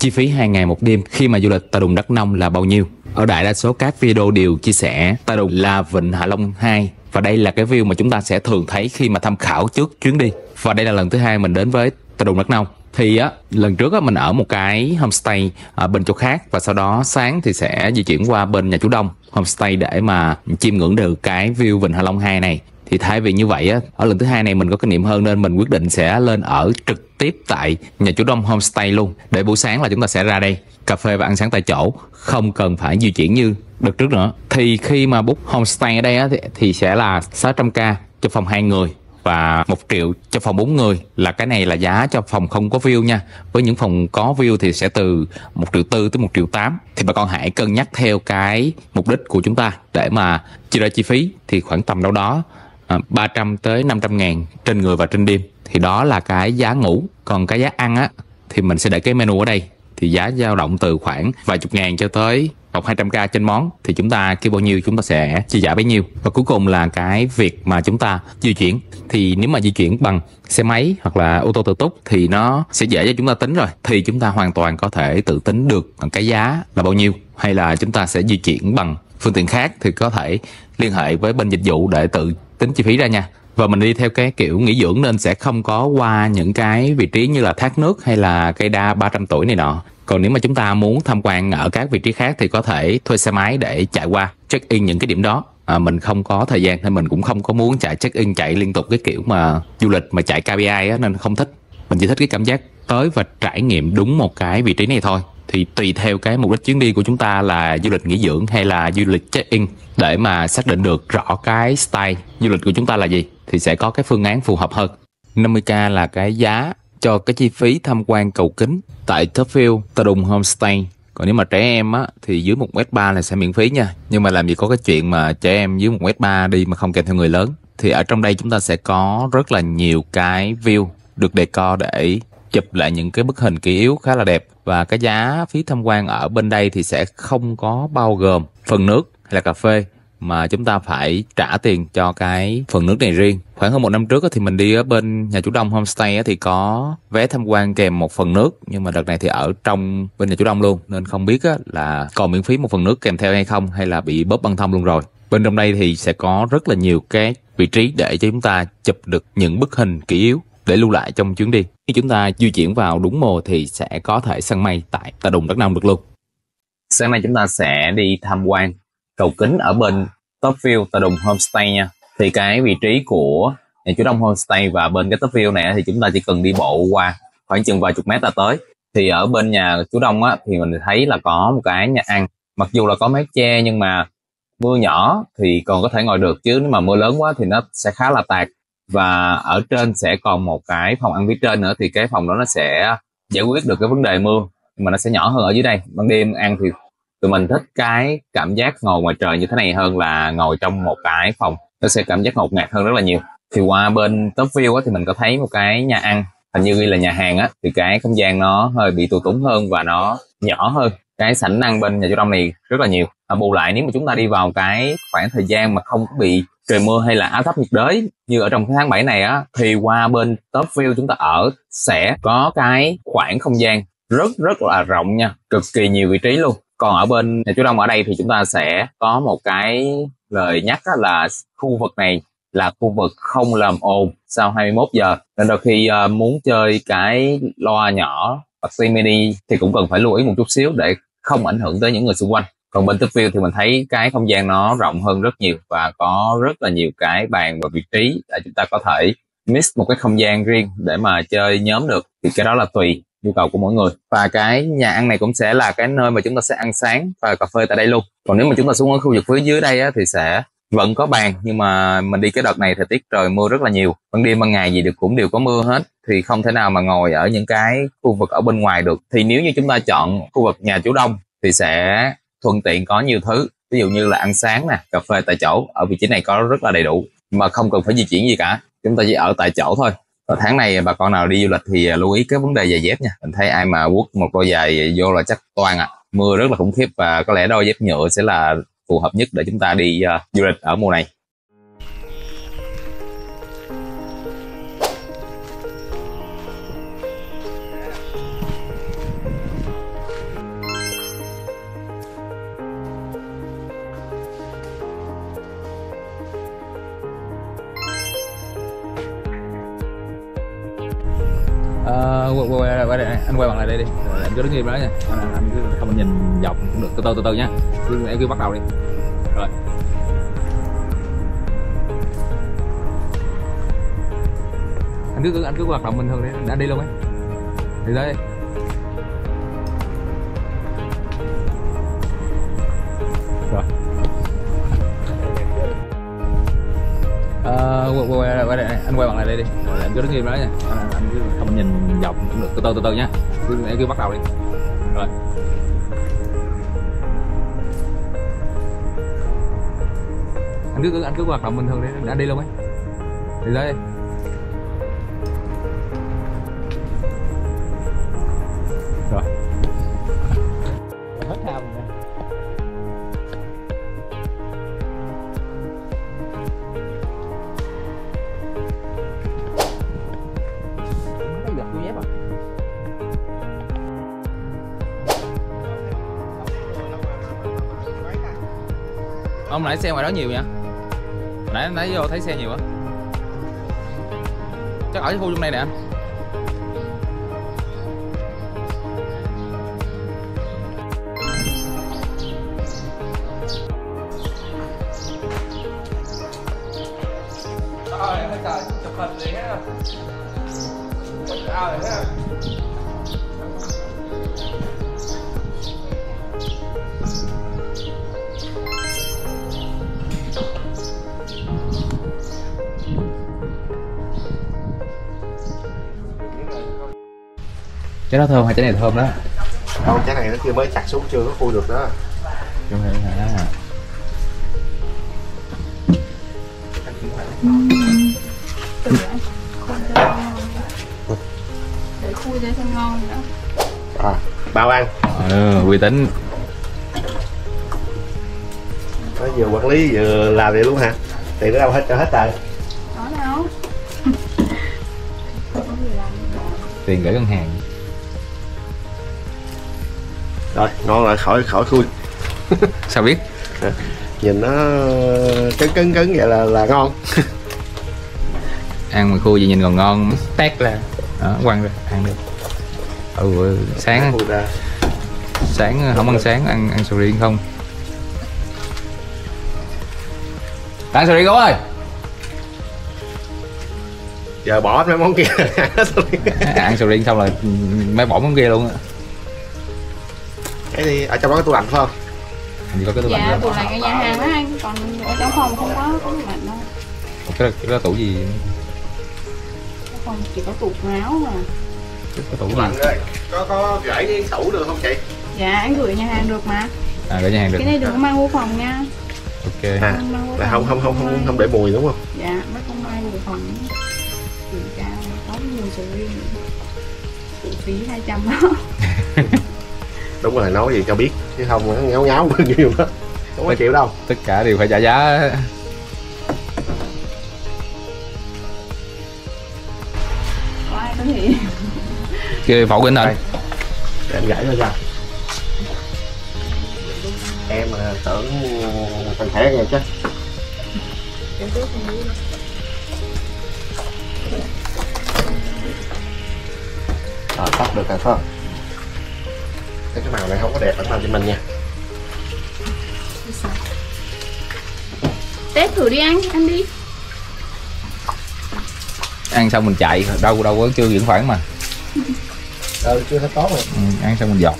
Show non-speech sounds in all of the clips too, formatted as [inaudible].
chi phí 2 ngày một đêm khi mà du lịch Tà Đùng Đắk Nông là bao nhiêu. Ở đại đa số các video đều chia sẻ, Tà Đùng là Vịnh Hạ Long 2 và đây là cái view mà chúng ta sẽ thường thấy khi mà tham khảo trước chuyến đi. Và đây là lần thứ hai mình đến với Tà Đùng Đắk Nông thì á, lần trước á, mình ở một cái homestay ở bên chỗ khác và sau đó sáng thì sẽ di chuyển qua bên nhà chú Đông homestay để mà chiêm ngưỡng được cái view Vịnh Hạ Long 2 này thì thay vì như vậy á ở lần thứ hai này mình có kinh nghiệm hơn nên mình quyết định sẽ lên ở trực tiếp tại nhà chủ đông homestay luôn. Để buổi sáng là chúng ta sẽ ra đây cà phê và ăn sáng tại chỗ không cần phải di chuyển như đợt trước nữa. Thì khi mà book homestay ở đây á thì, thì sẽ là 600k cho phòng hai người và một triệu cho phòng 4 người. Là cái này là giá cho phòng không có view nha. Với những phòng có view thì sẽ từ một triệu tư tới một triệu tám. Thì bà con hãy cân nhắc theo cái mục đích của chúng ta để mà chia ra chi phí thì khoảng tầm đâu đó À, 300 tới 500 ngàn trên người và trên đêm. Thì đó là cái giá ngủ. Còn cái giá ăn á, thì mình sẽ để cái menu ở đây. Thì giá dao động từ khoảng vài chục ngàn cho tới hoặc 200k trên món. Thì chúng ta kêu bao nhiêu chúng ta sẽ chi trả bấy nhiêu. Và cuối cùng là cái việc mà chúng ta di chuyển. Thì nếu mà di chuyển bằng xe máy hoặc là ô tô tự túc thì nó sẽ dễ cho chúng ta tính rồi. Thì chúng ta hoàn toàn có thể tự tính được cái giá là bao nhiêu. Hay là chúng ta sẽ di chuyển bằng phương tiện khác thì có thể liên hệ với bên dịch vụ để tự tính chi phí ra nha. Và mình đi theo cái kiểu nghỉ dưỡng nên sẽ không có qua những cái vị trí như là thác nước hay là cây đa 300 tuổi này nọ. Còn nếu mà chúng ta muốn tham quan ở các vị trí khác thì có thể thuê xe máy để chạy qua check in những cái điểm đó. À, mình không có thời gian nên mình cũng không có muốn chạy check in chạy liên tục cái kiểu mà du lịch mà chạy KPI á nên không thích. Mình chỉ thích cái cảm giác tới và trải nghiệm đúng một cái vị trí này thôi thì tùy theo cái mục đích chuyến đi của chúng ta là du lịch nghỉ dưỡng hay là du lịch check in để mà xác định được rõ cái style du lịch của chúng ta là gì thì sẽ có cái phương án phù hợp hơn. 50k là cái giá cho cái chi phí tham quan cầu kính tại Topfield Tà Đùng Homestay. Còn nếu mà trẻ em á, thì dưới 1m3 là sẽ miễn phí nha. Nhưng mà làm gì có cái chuyện mà trẻ em dưới 1m3 đi mà không kèm theo người lớn. Thì ở trong đây chúng ta sẽ có rất là nhiều cái view được đề co để chụp lại những cái bức hình kỷ yếu khá là đẹp. Và cái giá phí tham quan ở bên đây thì sẽ không có bao gồm phần nước hay là cà phê, mà chúng ta phải trả tiền cho cái phần nước này riêng. Khoảng hơn một năm trước thì mình đi ở bên nhà chủ đông homestay thì có vé tham quan kèm một phần nước. Nhưng mà đợt này thì ở trong bên nhà chủ đông luôn, nên không biết là còn miễn phí một phần nước kèm theo hay không, hay là bị bóp băng thông luôn rồi. Bên trong đây thì sẽ có rất là nhiều cái vị trí để cho chúng ta chụp được những bức hình kỷ yếu để lưu lại trong chuyến đi. Khi chúng ta di chuyển vào đúng mùa thì sẽ có thể săn mây tại Tà Đùng Đắk Nông được luôn. Sáng nay chúng ta sẽ đi tham quan cầu kính ở bên top view Tà Đùng Homestay nha. Thì cái vị trí của nhà chú Đông Homestay và bên cái top view này thì chúng ta chỉ cần đi bộ qua khoảng chừng vài chục mét là tới. Thì ở bên nhà chú Đông á, thì mình thấy là có một cái nhà ăn. Mặc dù là có mái che nhưng mà mưa nhỏ thì còn có thể ngồi được chứ. Nếu mà mưa lớn quá thì nó sẽ khá là tạt và ở trên sẽ còn một cái phòng ăn phía trên nữa thì cái phòng đó nó sẽ giải quyết được cái vấn đề mưa mà nó sẽ nhỏ hơn ở dưới đây. Ban đêm ăn thì tụi mình thích cái cảm giác ngồi ngoài trời như thế này hơn là ngồi trong một cái phòng. Nó sẽ cảm giác ngột ngạt hơn rất là nhiều. Thì qua bên top view á, thì mình có thấy một cái nhà ăn. Hình như là nhà hàng á thì cái không gian nó hơi bị tù túng hơn và nó nhỏ hơn. Cái sảnh năng bên nhà chú đông này rất là nhiều. À, bù lại nếu mà chúng ta đi vào cái khoảng thời gian mà không có bị trời mưa hay là áp thấp nhiệt đới. Như ở trong cái tháng 7 này á thì qua bên top view chúng ta ở sẽ có cái khoảng không gian rất rất là rộng nha. Cực kỳ nhiều vị trí luôn. Còn ở bên nhà chú đông ở đây thì chúng ta sẽ có một cái lời nhắc là khu vực này là khu vực không làm ồn sau 21 giờ. Nên đôi khi uh, muốn chơi cái loa nhỏ hoặc mini thì cũng cần phải lưu ý một chút xíu để không ảnh hưởng tới những người xung quanh còn bên top view thì mình thấy cái không gian nó rộng hơn rất nhiều và có rất là nhiều cái bàn và vị trí để chúng ta có thể mix một cái không gian riêng để mà chơi nhóm được. Thì cái đó là tùy nhu cầu của mỗi người. Và cái nhà ăn này cũng sẽ là cái nơi mà chúng ta sẽ ăn sáng và cà phê tại đây luôn. Còn nếu mà chúng ta xuống ở khu vực phía dưới đây á, thì sẽ vẫn có bàn nhưng mà mình đi cái đợt này thời tiết trời mưa rất là nhiều. Ban đêm ban ngày gì được cũng đều có mưa hết thì không thể nào mà ngồi ở những cái khu vực ở bên ngoài được. Thì nếu như chúng ta chọn khu vực nhà chủ đông thì sẽ thuận tiện có nhiều thứ. Ví dụ như là ăn sáng nè cà phê tại chỗ ở vị trí này có rất là đầy đủ mà không cần phải di chuyển gì cả. Chúng ta chỉ ở tại chỗ thôi. Và tháng này bà con nào đi du lịch thì à, lưu ý cái vấn đề giày dép nha. Mình thấy ai mà quất một đôi giày vô là chắc toan à. Mưa rất là khủng khiếp và có lẽ đôi dép nhựa sẽ là phù hợp nhất để chúng ta đi uh, du lịch ở mùa này. Ờ, quay, quay, quay đây, anh quay bằng lại đây đi. Ờ, rồi anh cứ đứng im đó nha. Anh, anh cứ không nhìn dọc cũng được. Từ từ từ từ nha. Cứ, em cứ bắt đầu đi. Rồi. Anh cứ anh cứ hoạt động bình thường đi. Anh đi luôn ấy. Đi tới đi rồi. À, quay, quay, quay, quay đây, anh quay bằng lại đây đi. rồi anh cứ đứng im đó nha. Anh, anh cứ không nhìn dọc cũng được. Từ từ từ từ nha. Cứ, em cứ bắt đầu đi. Rồi. Anh cứ anh cứ hoạt động bình thường đi. Anh đi luôn ấy. Đi tới đi. Nãy xe ngoài đó nhiều nha Nãy nãy vô thấy xe nhiều á. Chắc ở cái khu trong này nè anh. Trời ơi trời, chụp hình liền á. Trời ơi Trái đó thơm hay trái này thơm đó? Không, trái này nó chưa mới chặt xuống chưa có khui được đó. Trong này hả? để khui ra cho ngon nữa à, bao ăn. Ừ, uy tín. Nó vừa quản lý vừa làm vậy luôn hả? Tiền nó đâu hết cho hết rồi. Có đâu. Tiền gửi ngân hàng rồi ngon rồi khỏi khỏi khui. [laughs] Sao biết? nhìn nó cứng cứng cứng vậy là là ngon. Ăn mà khô gì nhìn còn ngon. Tét là Đó, quăng ra, ăn đi. Ừ, sáng. Khui ra. sáng không ăn sáng ăn ăn sầu riêng không? Ăn sầu riêng không ơi! Giờ bỏ mấy món kia. [laughs] Ăn sầu riêng xong là mới bỏ món kia luôn á cái đi ở trong đó có tủ lạnh phải không? Hình như có cái tủ dạ lạnh tủ đó. lạnh ở nhà hàng đó anh. Còn ở trong phòng không có có tủ lạnh đâu. Cái đó, cái đó tủ gì? Trong phòng chỉ có tủ áo mà. Cái tủ tủ lạnh rồi có có gửi cái tủ được không chị? Dạ anh gửi nhà hàng được mà. À gửi nhà hàng được. Cái này đừng có mang vô phòng nha. Ok. À Không là không không không không không để mùi đúng không? Dạ mấy con mang vô phòng. Kiểm tra có nhiều sầu riêng phụ phí 200 đó [laughs] đúng rồi nói gì cho biết chứ không nó ngáo ngáo bao nhiêu đó. Không có chịu đâu. tất cả đều phải trả giá. Kia phẫu kính anh để em gãy ra em à, tưởng thành thẻ nghe chứ. Rồi tắt được rồi phải không cái cái màu này không có đẹp ảnh làm cho mình nha. Test thử đi anh ăn đi. Ăn xong mình chạy đâu đâu có chưa chuyển khoản mà. [laughs] Ừ chưa hết tốt rồi. Ừ, ăn xong mình dọc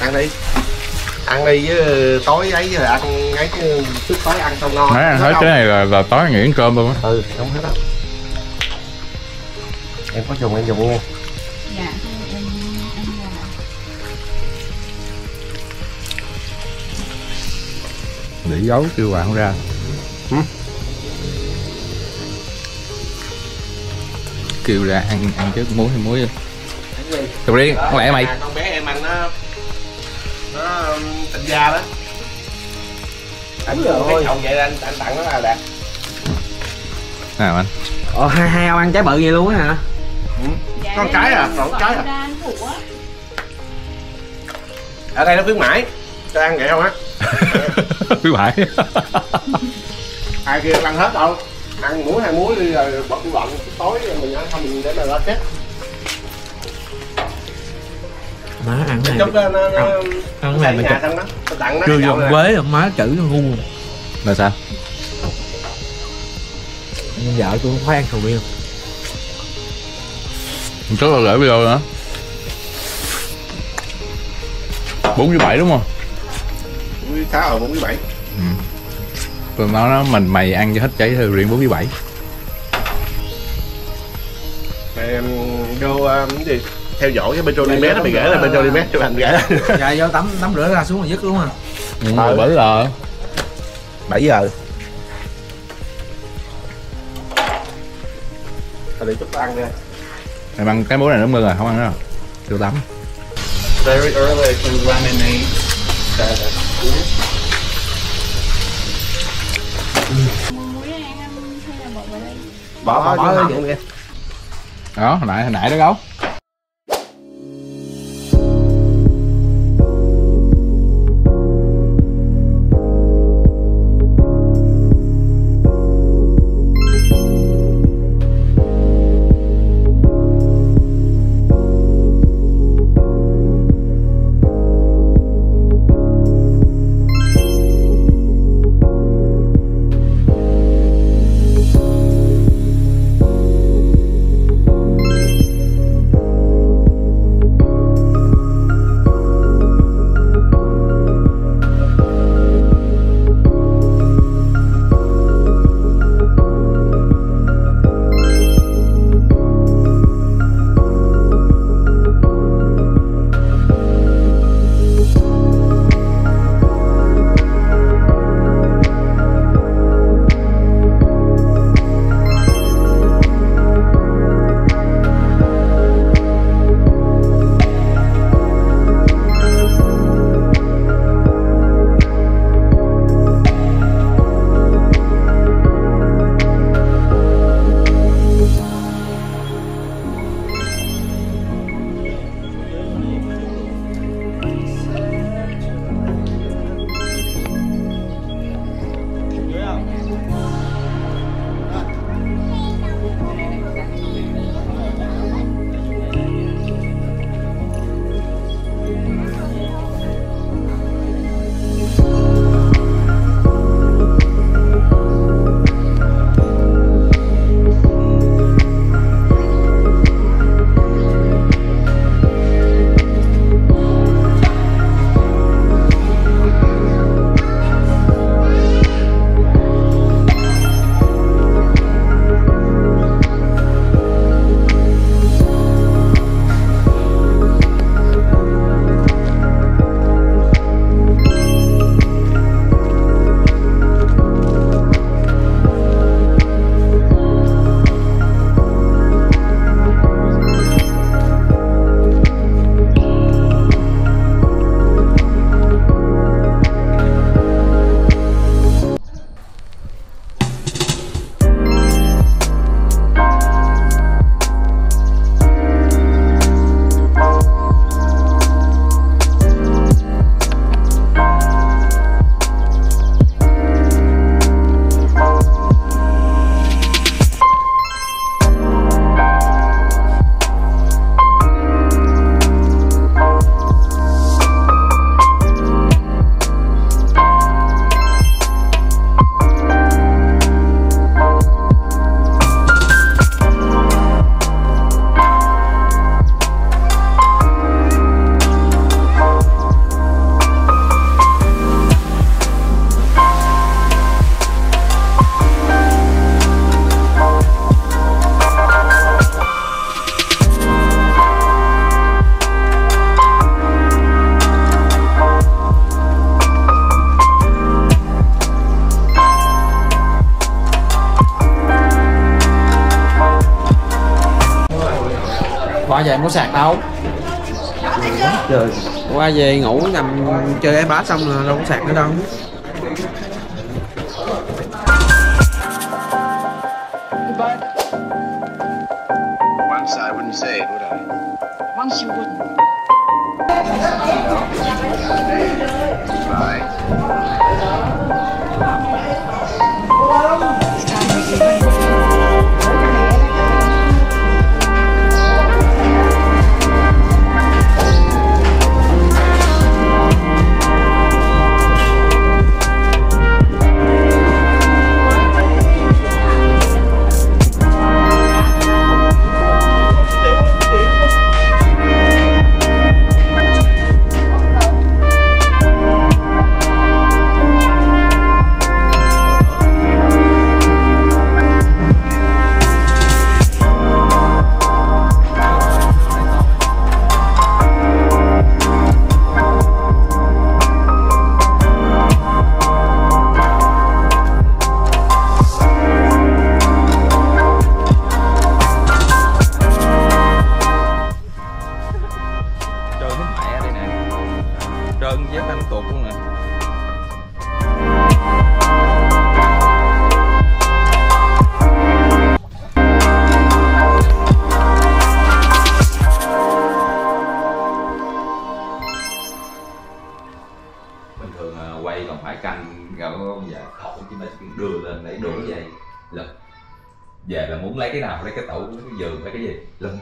ăn đi. Ăn đi với tối ấy rồi ăn ấy chứ trước tối ăn xong ngon Nãy ăn Hết cái này là, là tối nghỉ ăn cơm luôn á. Ừ không hết đâu em có dùng em dùng nghe dạ em ăn là để giấu kêu bạn không ra. Ừ. kêu ra ăn ăn trước muối hay muối sầu riêng không lẽ mày. Con bé em ăn nó nó um, tỉnh da đó. Anh rồi. cái chậu vậy anh anh tặng nó là đạt. Nào anh. Ồ, hai, hai ông ăn trái bự vậy luôn á hả? Dạ, Con cái à? em Còn gọi cái à? ở đây nó khuyến mãi. Cho ăn vậy không á? [laughs] Khuyến mãi. [laughs] Ai kia ăn hết đâu. Ăn muối hai muối đi rồi cái bận tối mình ăn không mình để mà ra chết. Má ăn cái này nó nó nó ăn cái này đó tao tặng nó chưa dùng quế rồi má chữ ngu. Là sao? Nhưng vợ tôi không phải ăn sầu riêng chắc là gửi video nữa bốn với bảy đúng không? Bốn mươi sáu rồi bốn mươi bảy. Tôi nói nó mình mày ăn cho hết cháy thôi riêng bốn với bảy. Em vô um, cái gì? Theo dõi cái Petrolimet nó bị gửi là Petrolimet cho anh gửi. [laughs] Dạ vô tắm tắm rửa ra xuống là dứt luôn à. Ừ, Ờ. bởi là 7 giờ. Thôi để chút ăn nha mày ăn cái bố này nó mưa rồi không ăn nữa chưa tắm Very early to laminate muối này anh ăn hay là bỏ vào đây? Bỏ bỏ bỏ bỏ vô đi. Đó hồi nãy hồi nãy đó gấu qua về mua sạc đâu Trời qua về ngủ nằm chơi iPad xong rồi đâu có sạc nữa đâu Once I wouldn't say it, would I? Once you wouldn't. Bye. Cậu giường hay cái gì? Lưng.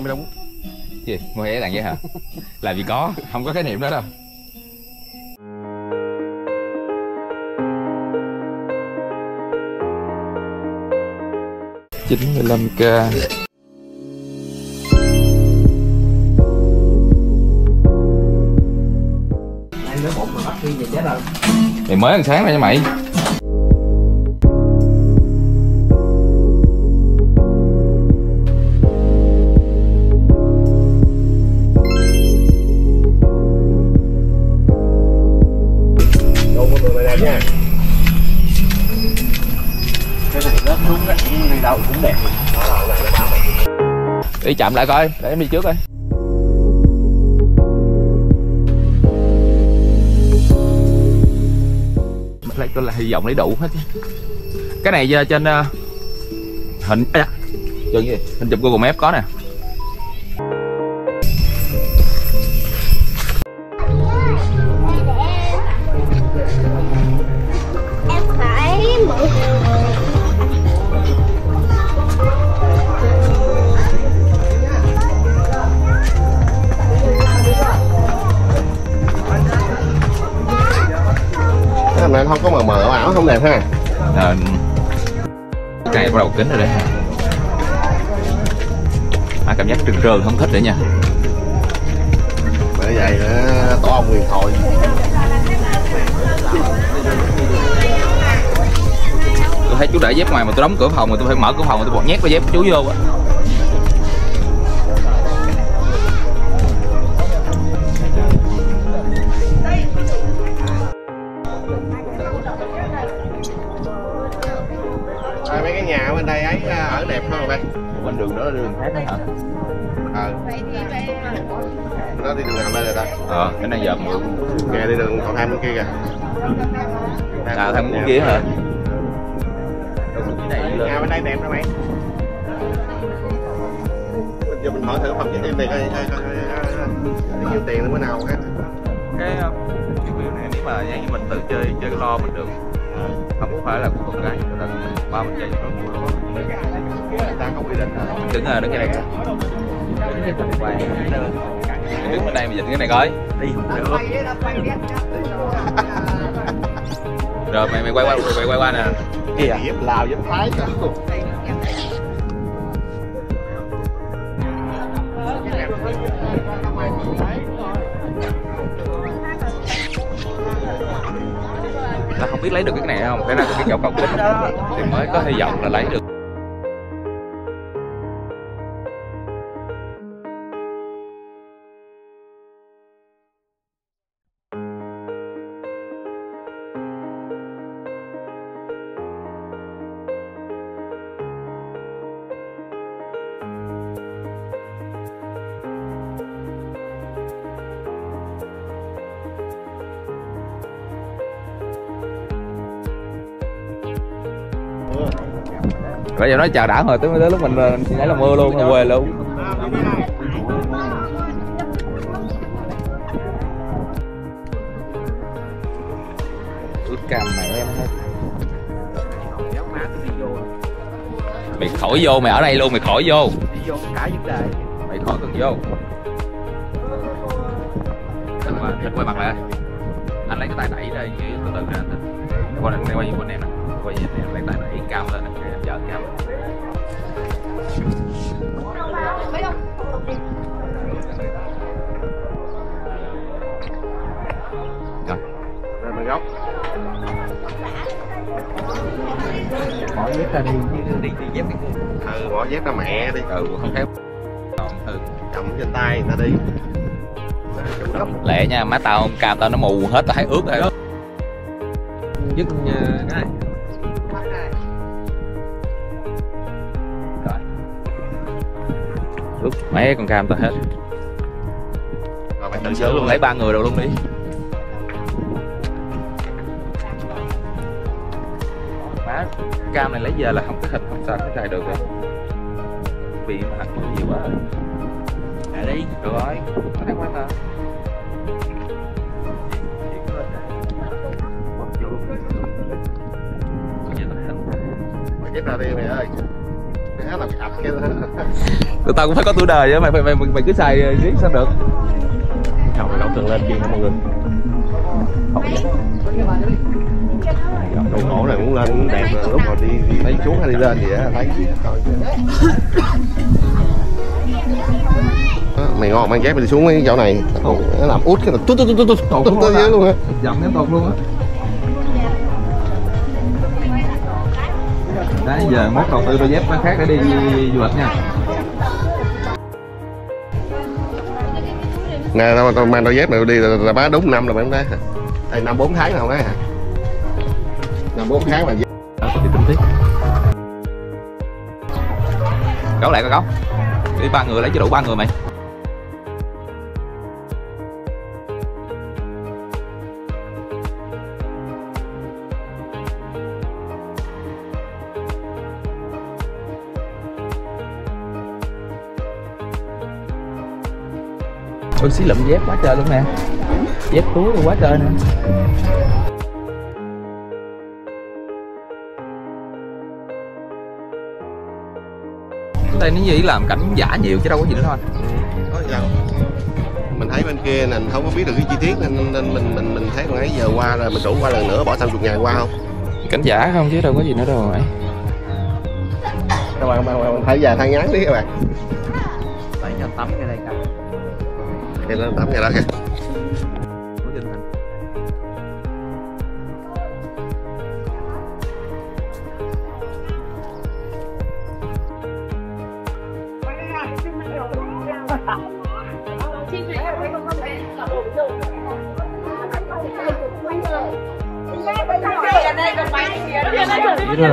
Mới đúng Gì? Mua vé tặng vậy hả? [laughs] Là vì có, không có khái niệm đó đâu chín mươi lăm k Mày mới ăn sáng này nha mày Đi chậm lại coi, để em đi trước coi. Lấy có là hy vọng lấy đủ hết cái này uh, trên uh, hình à, trên gì? Hình chụp Google Maps có nè không đẹp ha? Ờ, cái này bắt đầu kính rồi đấy à, cảm giác trừng trơn không thích nữa nha. Bởi vậy ông quyền thoại tôi thấy chú để dép ngoài mà tôi đóng cửa phòng mà tôi phải mở cửa phòng mà tôi bọt nhét cái dép của chú vô á khác đó hả ờ nó đi đường nào đây rồi ta. Ờ cái này giờ mượn. Nghe đi đường cầu thang bên kia kìa. À thằng muốn kia hả? Nhà bên đây đẹp đó mày Bây giờ mình hỏi thử phòng trên đây coi coi- coi- coi- coi- coi. Nhiều tiền nữa bữa nào ha cái uh, cái view này nếu mà dạng như mình tự chơi chơi lo mình được. Không phải là của con gái là mình ba mình chơi cho nó vui người ta không định à. đứng ờ, đứng cái này quay đứng bên đây mà dịch cái này coi. Đi không được rồi mày mày quay qua quay quay qua nè. Kìa dép lào dép thái đâu ta không biết lấy được cái này không? Cái này cái dầu cầu kính thì mới có hy vọng là lấy được bây giờ nói chờ đã rồi tới tới lúc mình ờ, nãy là mưa luôn là quê luôn. Ướt cam mẹ em hết. Mày khỏi vô mày ở đây luôn mày khỏi vô. Mày khỏi cần vô. Anh quay mặt lại. Anh lấy cái tay đẩy đây từ từ ra anh. Qua đây quay như bên em nè. Quay em lấy tay đẩy cam lên nè. Em chờ cam rồi mình góc. Bỏ dép ra đi. Đi đi dép cái ừ bỏ dép ra mẹ đi. Ừ không khéo còn ừ. Cầm trên tay người ta đi. Lẹ nha má tao cam tao nó mù hết tao thấy ướt rồi dứt ờ, cái này ướt mấy con cam tao hết rồi mày tự sửa luôn lấy ba người rồi luôn đi má cam này lấy về là không có thịt không sao cái xài được rồi bị mà mưa nhiều quá rồi để đi được rồi nó thấy quá ta bỏ dép ra đi mày ơi Tụi tao cũng phải có tuổi đời chứ mày mày mày, mày cứ xài riết sao được không mày góc tường lên kia mọi người Đồ cổ này muốn lên muốn đẹp là lúc mà đi, đi, đi xuống hay đi lên vậy á thấy mày ngon mang dép mày đi xuống cái chỗ này nó làm út cái là tút tút tút tút tút Tụt tút luôn tới hả? dưới luôn á dậm cái tụt đấy giờ mốt đầu tư đôi dép khác để đi du lịch nha. Nè tao, tao mang đôi dép này đi là, là bá đúng năm là mày không thấy. Hả đây năm bốn tháng không thấy hả? Năm bốn tháng là đi tinh tiết. Gấu lại coi gấu. Đi ba người lấy cho đủ ba người mày Ôi xí lụm dép quá trời luôn nè. Dép túi quá trời nè. Đây nó chỉ làm cảnh giả nhiều chứ đâu có gì nữa thôi. Có gì đâu. Mình thấy bên kia nên không có biết được cái chi tiết nên, nên mình mình mình thấy còn ấy giờ qua rồi mình rủ qua lần nữa bỏ thêm chục ngàn qua không? Cảnh giả không chứ đâu có gì nữa đâu ấy các bạn, các bạn thấy dài thay ngắn đi các bạn. Lấy cho tắm cái đây cả cái lên tắm nhà đó kìa.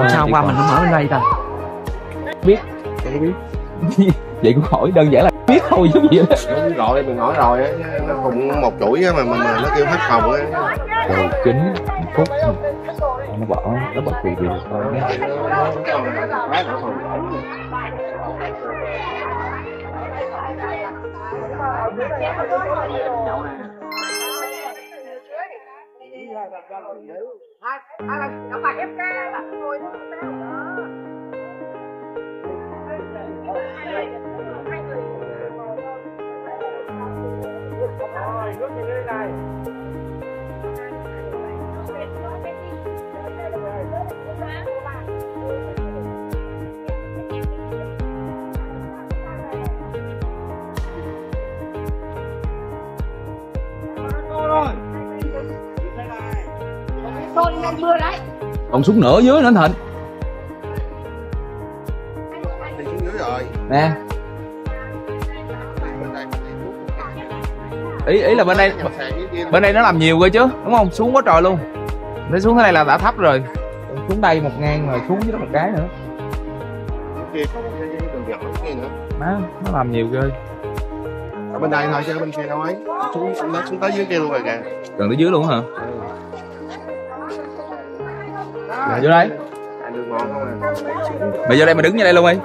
Sao qua mình không ở bên đây ta? Biết tôi biết. [laughs] Vậy cũng hỏi đơn giản là biết thôi giống vậy. Đó gọi rồi mình hỏi rồi á nó cũng một chuỗi á mà mà, mà nó kêu hết phòng á. Đầu kính phúc. Nó bỏ nó bỏ tùy điều thôi. nó phải ép rồi nước gì đây này. Thôi đang mưa đấy Còn xuống nửa dưới nữa Thịnh. Anh xuống dưới rồi. Nè. Ý ý là bên đây bên đây nó làm nhiều cơ chứ đúng không? Xuống quá trời luôn. Để xuống thế này là đã thấp rồi. Xuống đây một ngang rồi xuống dưới đó một cái nữa. Má nó làm nhiều cơ ở bên đây thôi chứ bên kia đâu ấy. Xuống nó xuống tới dưới kia luôn rồi kìa. Gần tới dưới luôn hả? Mày vô đây. À. Mày vô đây mày đứng như đây luôn đi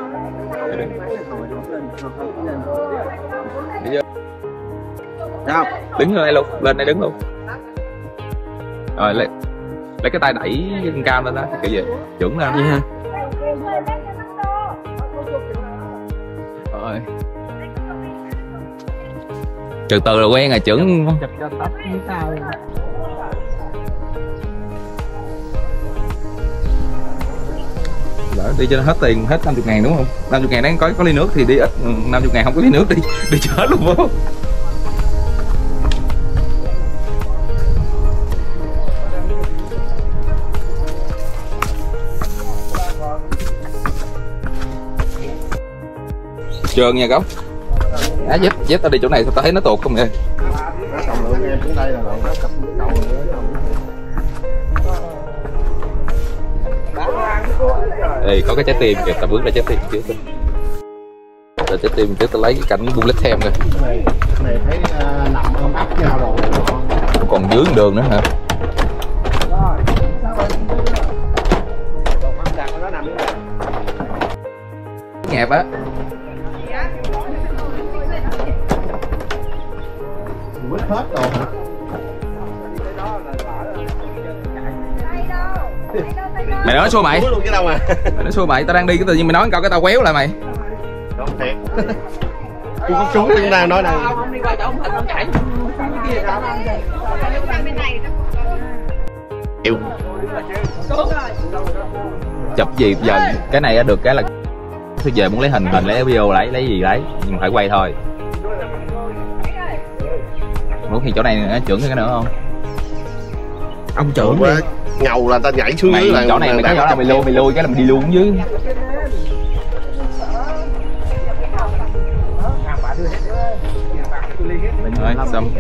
sao đứng lên đây luôn lên đây đứng luôn. Rồi lấy lấy cái tay đẩy chân cam lên đó kiểu gì chuẩn lên. Vậy ha rồi. Từ từ là quen rồi chuẩn. Chụp cho tóc như sao Lỡ đi cho nó hết tiền hết 50 ngàn đúng không? 50 ngàn đang có có ly nước thì đi ít ừ, 50 ngàn không có ly nước đi. [laughs] Đi cho hết luôn không trơn nha góc á dép dép tao đi chỗ này tao thấy nó tuột không nghe đây Ê, có cái trái tim kìa, tao bước ra trái tim trước đi. Ra trái tim trước tao lấy cái cảnh bullet thêm kìa này thấy nằm ôm ấp nhau rồi Còn dưới đường nữa hả? Nhẹp á hết rồi hả? Mày nói xô mày Mày nói xô mày, tao đang đi cái tự nhiên mày nói câu cái tao quéo lại mày. Không thiệt. Tôi có trúng chúng ta nói này chịu Chụp gì giờ cái này á được cái là Thôi về muốn lấy hình hình lấy video lấy lấy gì lấy. Nhưng mà phải quay thôi Muốn thì chỗ này nữa, trưởng cái nữa không? ông trưởng quá ngầu là ta nhảy xuống Mày dưới là chỗ này mày có chỗ nào mày lui mày lui cái là mày đi luôn dưới Rồi xong.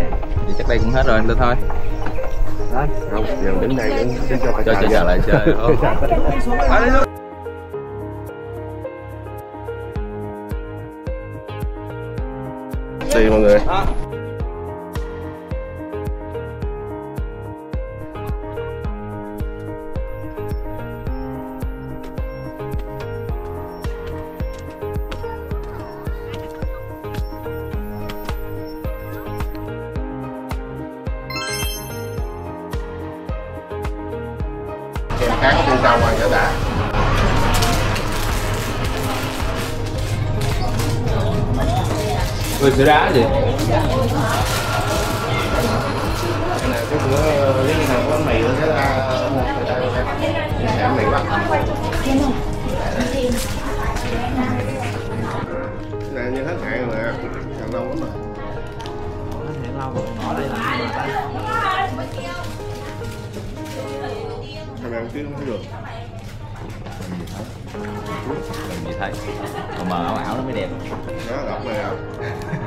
Vậy chắc đây cũng hết rồi lên thôi. Không giờ đứng đây đứng cho Chơi chơi chơi lại chơi Ô. [laughs] đi mọi người vừa sữa đá gì? cái này cái bữa với cái này có mì nữa thế ra người ta sẽ mì quá này như hết hạn rồi nè còn lâu lắm rồi thằng ăn chứ không thấy được. Làm gì thấy Còn mờ ảo ảo nó mới đẹp. Đó đọc này à [laughs]